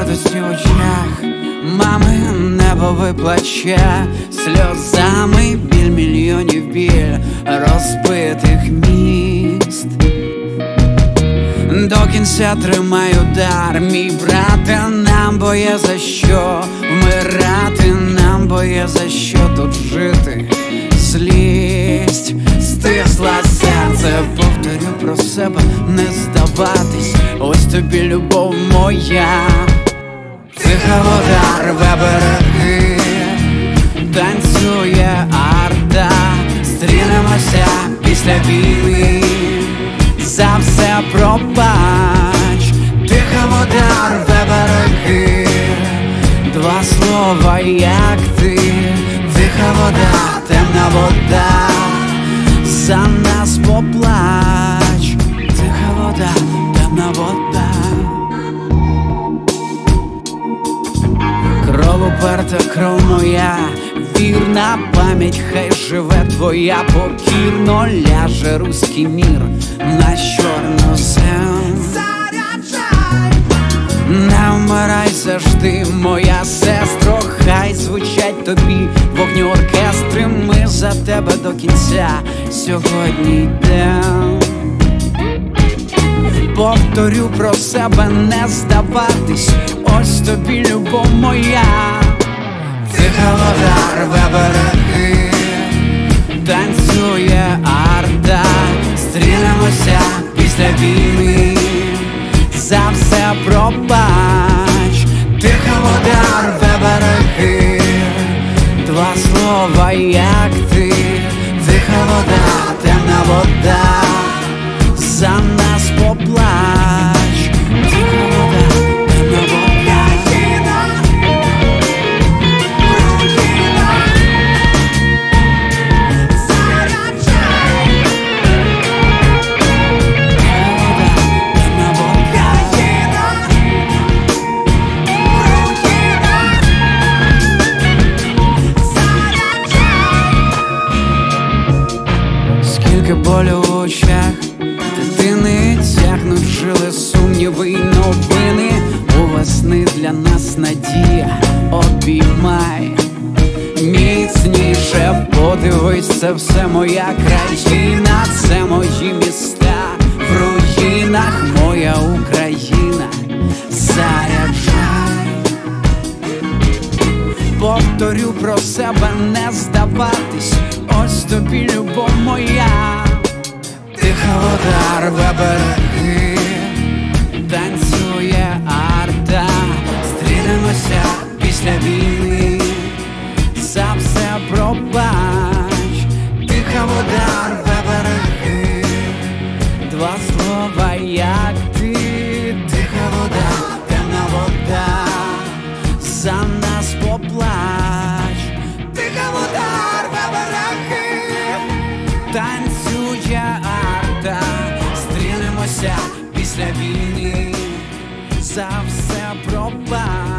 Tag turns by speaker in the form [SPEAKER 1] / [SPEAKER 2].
[SPEAKER 1] гордості в очах, мами небо виплаче сльозами біль мільйонів біль розбитих міст. До кінця тримай удар, мій брате, нам боє за що вмирати, нам боє за що тут жити, злість стисла серце, повторю про себе, не здаватись, ось тобі любов моя, тиха вода танцює арта, стрінемося після війни. За все пробач, тиха вода рве береги, два слова, як ти, тиха вода, темна вода, за нас поплач, тиха вода, Уперта, кров моя, вірна пам'ять, хай живе твоя, покірно ляже руський мір на чорнозем. Не вмирай завжди, моя сестро, хай звучать тобі вогні оркестри, ми за тебе до кінця сьогодні йдем. Повторю про себе не здаватись, ось тобі любов моя, тиха вода рве береги, танцює Скільки болю в очах, дитини тягнуть жили сумніви й новини. У весни для нас надія обіймай. Міцніше подивись, це все моя країна, це мої міста в руїнах, моя Україна, заряджай. Повторю про себе не здаватись, ось тобі любов моя, вода рве танцює арта, стрінемося після війни, за все пробач, тиха вода рве береги, два слова, як ти, тиха вода, темна вода. За нас поплач, тиха вода рве береги, танцює арта, після війни, за все пробач,